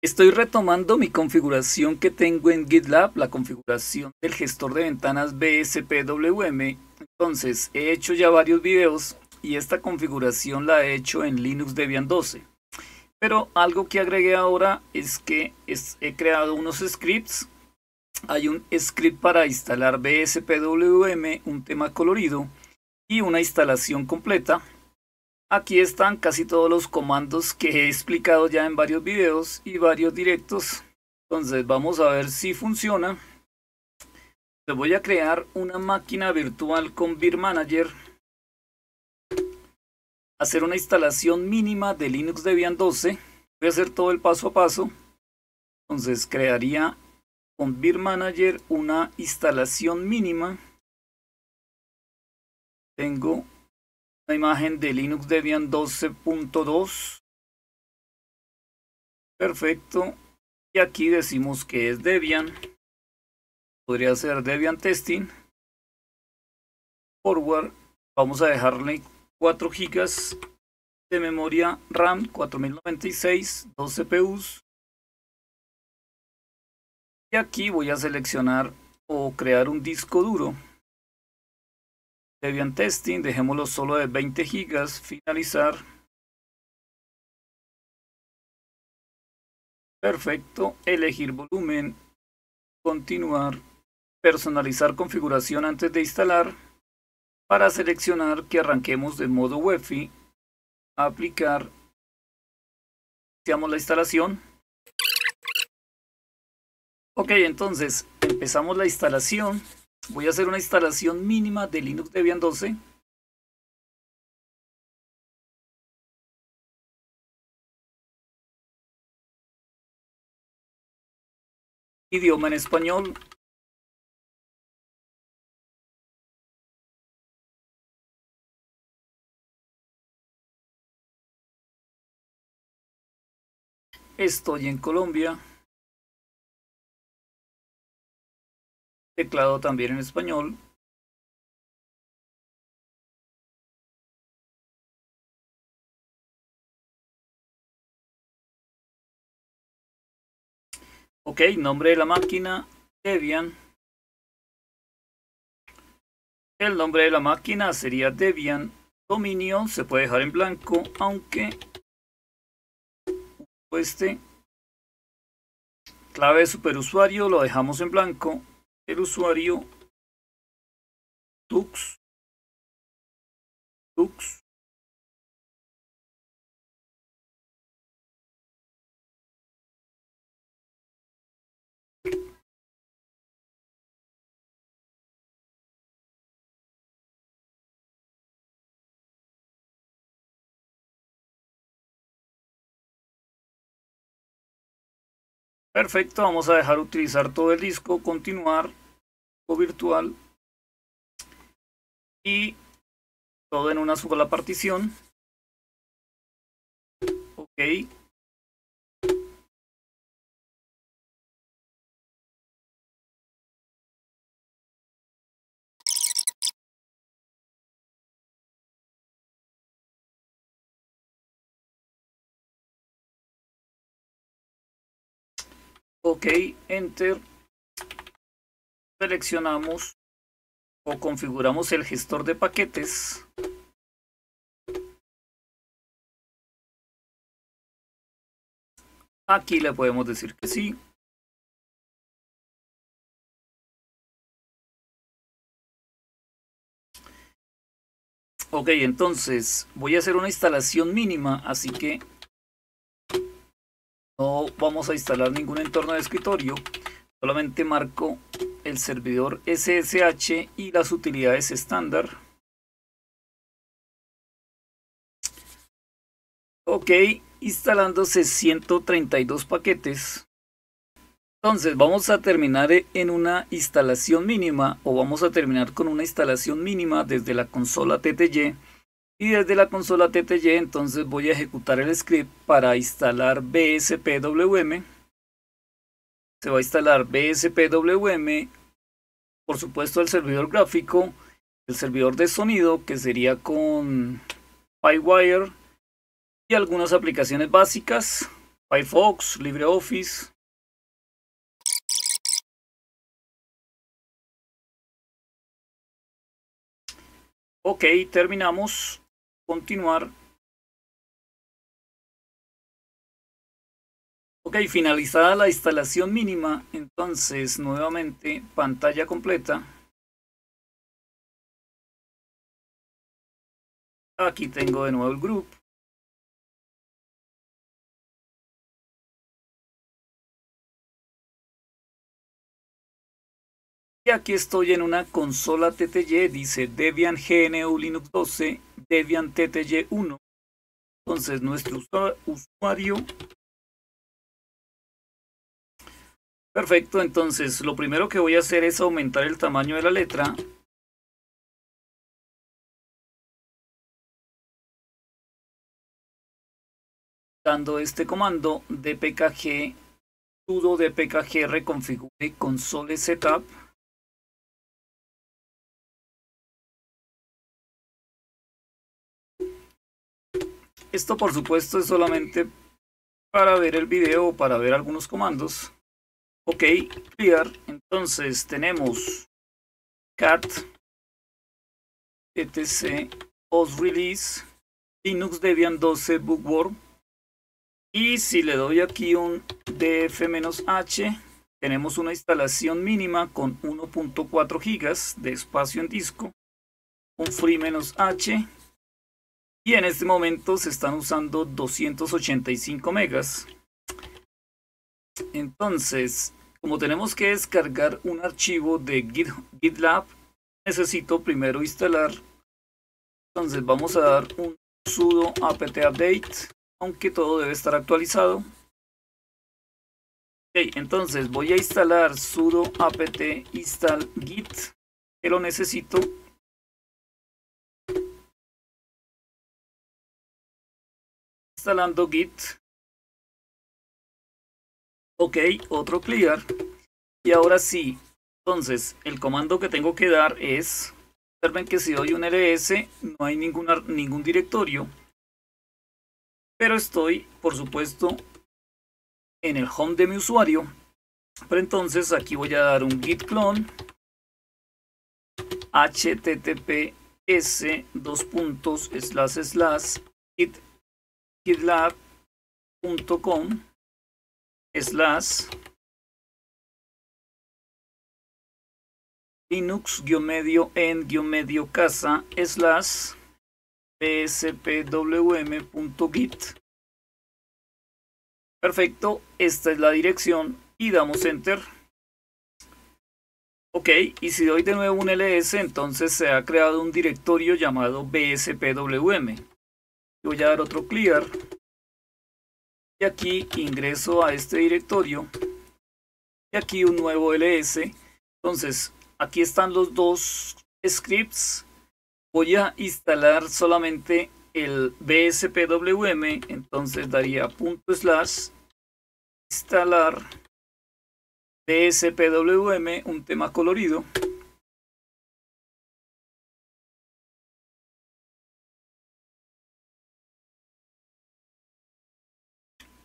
Estoy retomando mi configuración que tengo en GitLab, la configuración del gestor de ventanas BSPWM. Entonces, he hecho ya varios videos y esta configuración la he hecho en Linux Debian 12. Pero algo que agregué ahora es que he creado unos scripts. Hay un script para instalar BSPWM, un tema colorido y una instalación completa Aquí están casi todos los comandos que he explicado ya en varios videos y varios directos. Entonces vamos a ver si funciona. Le voy a crear una máquina virtual con Beer Manager. Hacer una instalación mínima de Linux Debian 12. Voy a hacer todo el paso a paso. Entonces crearía con Beer Manager una instalación mínima. Tengo la imagen de Linux Debian 12.2. Perfecto. Y aquí decimos que es Debian. Podría ser Debian Testing. Forward. Vamos a dejarle 4 GB de memoria RAM 4096, 2 CPUs. Y aquí voy a seleccionar o crear un disco duro. Debian Testing, dejémoslo solo de 20 gigas, finalizar. Perfecto, elegir volumen, continuar, personalizar configuración antes de instalar. Para seleccionar que arranquemos del modo UEFI, aplicar, iniciamos la instalación. Ok, entonces empezamos la instalación. Voy a hacer una instalación mínima de Linux Debian 12. Idioma en español. Estoy en Colombia. Teclado también en español. Ok, nombre de la máquina, Debian. El nombre de la máquina sería Debian. Dominio se puede dejar en blanco, aunque este clave de superusuario lo dejamos en blanco el usuario Tux. Tux Perfecto, vamos a dejar utilizar todo el disco, continuar, o virtual y todo en una sola partición. Ok. Ok, enter. Seleccionamos o configuramos el gestor de paquetes. Aquí le podemos decir que sí. Ok, entonces voy a hacer una instalación mínima, así que no vamos a instalar ningún entorno de escritorio, solamente marco el servidor SSH y las utilidades estándar. Ok, instalándose 132 paquetes. Entonces vamos a terminar en una instalación mínima o vamos a terminar con una instalación mínima desde la consola TTY y desde la consola TTY entonces voy a ejecutar el script para instalar BSPWM. Se va a instalar BSPWM, por supuesto el servidor gráfico, el servidor de sonido que sería con PyWire y algunas aplicaciones básicas Firefox, LibreOffice. Ok, terminamos. Continuar. Ok, finalizada la instalación mínima, entonces nuevamente pantalla completa. Aquí tengo de nuevo el grupo. Aquí estoy en una consola TTY, dice Debian GNU Linux 12, Debian TTY 1. Entonces nuestro usuario... Perfecto, entonces lo primero que voy a hacer es aumentar el tamaño de la letra. Dando este comando dpkg sudo dpkg reconfigure console setup Esto por supuesto es solamente para ver el video o para ver algunos comandos. Ok, clear. Entonces tenemos cat etc post release linux debian 12 bookworm y si le doy aquí un df-h tenemos una instalación mínima con 1.4 gigas de espacio en disco un free-h y en este momento se están usando 285 megas. Entonces, como tenemos que descargar un archivo de GitLab, necesito primero instalar. Entonces vamos a dar un sudo apt update, aunque todo debe estar actualizado. Ok, entonces voy a instalar sudo apt install git, que lo necesito instalando git. Ok otro clear. Y ahora sí entonces el comando que tengo que dar es observen que si doy un ls no hay ninguna, ningún directorio. Pero estoy por supuesto en el home de mi usuario. Pero entonces aquí voy a dar un git clone. https dos puntos slash slash git gitlab.com slash linux-medio en-medio casa slash pspwm.git perfecto esta es la dirección y damos enter. Ok y si doy de nuevo un ls entonces se ha creado un directorio llamado bspwm voy a dar otro clear. Y aquí ingreso a este directorio y aquí un nuevo ls entonces aquí están los dos scripts. Voy a instalar solamente el bspwm entonces daría punto slash instalar bspwm un tema colorido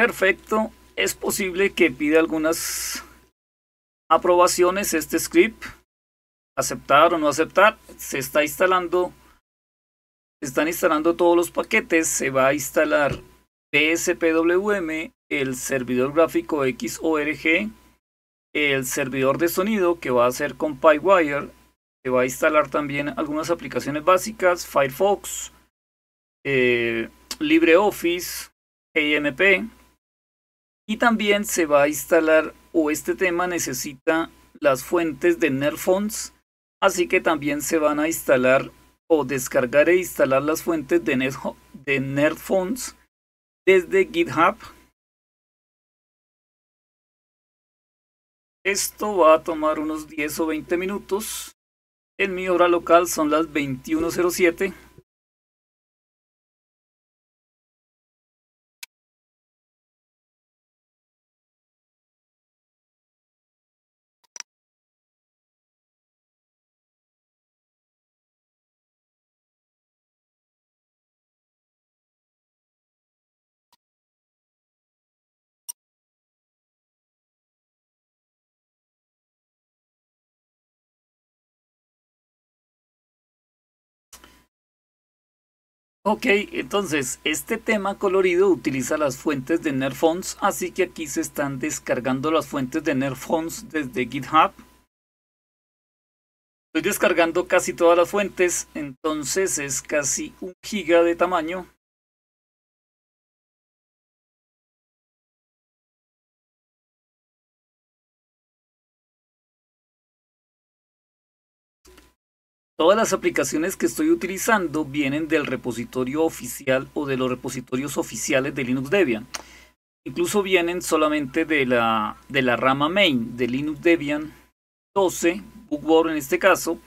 Perfecto. Es posible que pida algunas aprobaciones este script. Aceptar o no aceptar. Se está instalando. Se están instalando todos los paquetes. Se va a instalar PSPWM, el servidor gráfico XORG, el servidor de sonido que va a ser con PyWire. Se va a instalar también algunas aplicaciones básicas, Firefox, eh, LibreOffice, AMP y también se va a instalar o este tema necesita las fuentes de NerdFonts, así que también se van a instalar o descargar e instalar las fuentes de, NerdFonts desde GitHub. Esto va a tomar unos 10 o 20 minutos. En mi hora local son las 21.07. Ok, entonces este tema colorido utiliza las fuentes de NerdFonts, así que aquí se están descargando las fuentes de NerdFonts desde GitHub. Estoy descargando casi todas las fuentes, entonces es casi un giga de tamaño. Todas las aplicaciones que estoy utilizando vienen del repositorio oficial o de los repositorios oficiales de Linux Debian. Incluso vienen solamente de la, de la rama main de Linux Debian 12, Bookboard en este caso,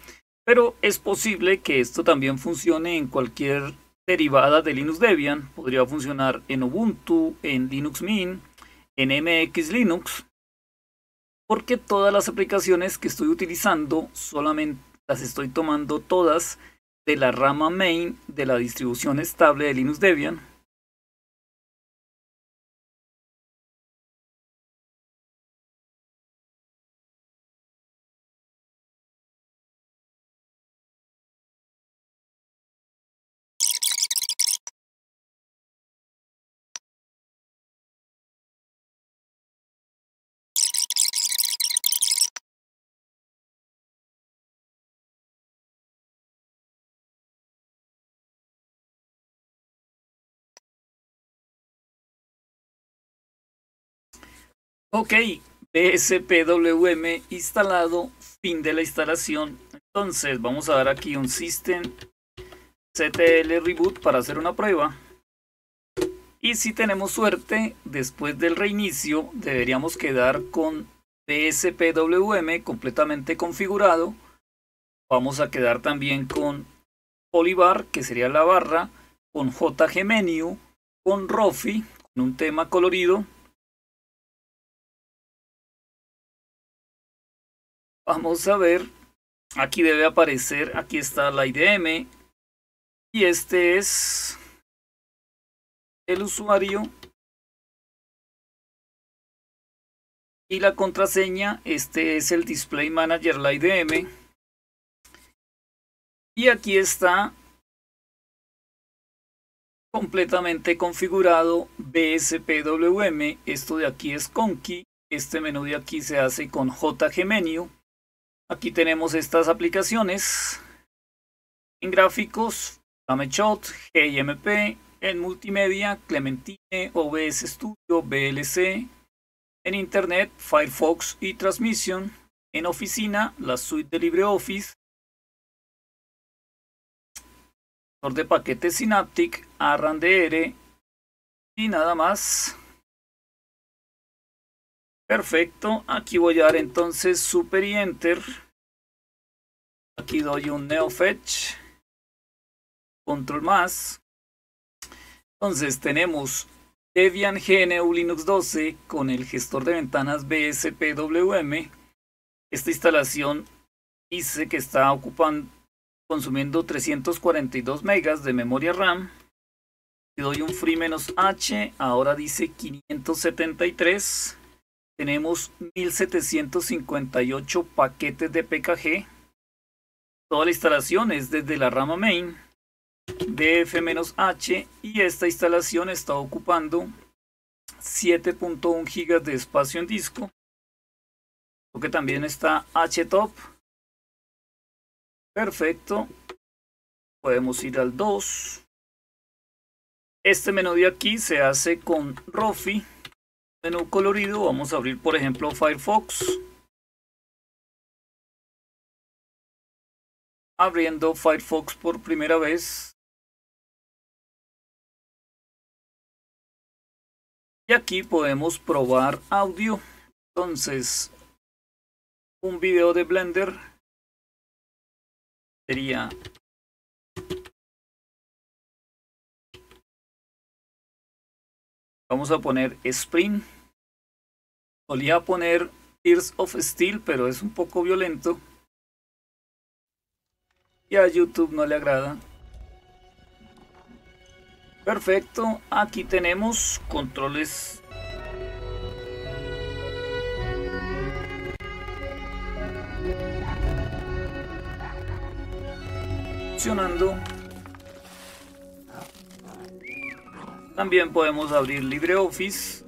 pero es posible que esto también funcione en cualquier derivada de Linux Debian. Podría funcionar en Ubuntu, en Linux Mint, en MX Linux, porque todas las aplicaciones que estoy utilizando solamente las estoy tomando todas de la rama main de la distribución estable de Linux Debian Ok, BSPWM instalado, fin de la instalación. Entonces vamos a dar aquí un System CTL Reboot para hacer una prueba. Y si tenemos suerte, después del reinicio deberíamos quedar con BSPWM completamente configurado. Vamos a quedar también con Polybar, que sería la barra, con JGMenu, con Rofi, con un tema colorido Vamos a ver. Aquí debe aparecer, aquí está la IDM. Y este es el usuario. Y la contraseña, este es el Display Manager, la IDM. Y aquí está completamente configurado BSPWM. Esto de aquí es Conky. Este menú de aquí se hace con JGMenu. Aquí tenemos estas aplicaciones. En gráficos, FlameShot, GIMP, en multimedia, Clementine, OBS Studio, VLC, en Internet, Firefox y Transmission, en oficina, la suite de LibreOffice, de paquetes Synaptic, ARRANDR y nada más. Perfecto, aquí voy a dar entonces super y enter. Aquí doy un neofetch. Control más. Entonces tenemos Debian GNU Linux 12 con el gestor de ventanas BSPWM. Esta instalación dice que está ocupando, consumiendo 342 megas de memoria RAM. Doy un free "-h", ahora dice 573 tenemos 1758 paquetes de PKG. Toda la instalación es desde la rama main df-h y esta instalación está ocupando 7.1 GB de espacio en disco. Lo que también está htop. Perfecto. Podemos ir al 2. Este menú de aquí se hace con Rofi menú colorido vamos a abrir por ejemplo Firefox. Abriendo Firefox por primera vez. Y aquí podemos probar audio. Entonces un video de Blender sería Vamos a poner Spring. Solía poner Tears of Steel, pero es un poco violento. Y a YouTube no le agrada. Perfecto, aquí tenemos controles funcionando También podemos abrir LibreOffice.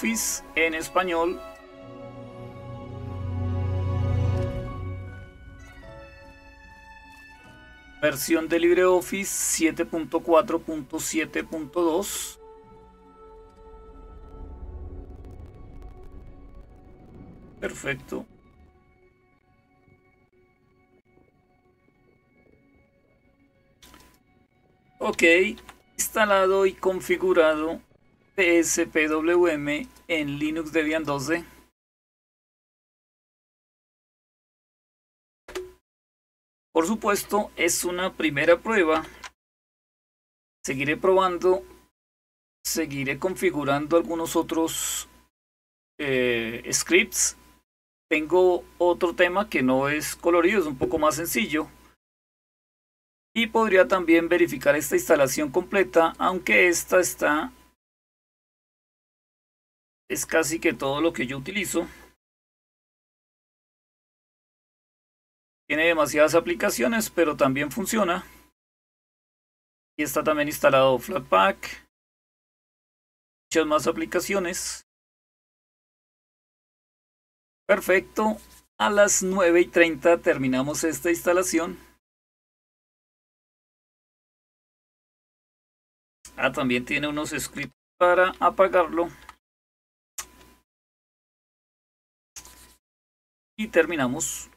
LibreOffice en español Versión de LibreOffice 7.4.7.2. Perfecto. Ok, instalado y configurado PSPWM en Linux Debian 12. Por supuesto, es una primera prueba. Seguiré probando, seguiré configurando algunos otros eh, scripts. Tengo otro tema que no es colorido, es un poco más sencillo. Y podría también verificar esta instalación completa, aunque esta está... Es casi que todo lo que yo utilizo. Tiene demasiadas aplicaciones, pero también funciona. Y está también instalado Flatpak. Muchas más aplicaciones. Perfecto. A las 9 y 30 terminamos esta instalación. Ah, también tiene unos scripts para apagarlo. Y terminamos.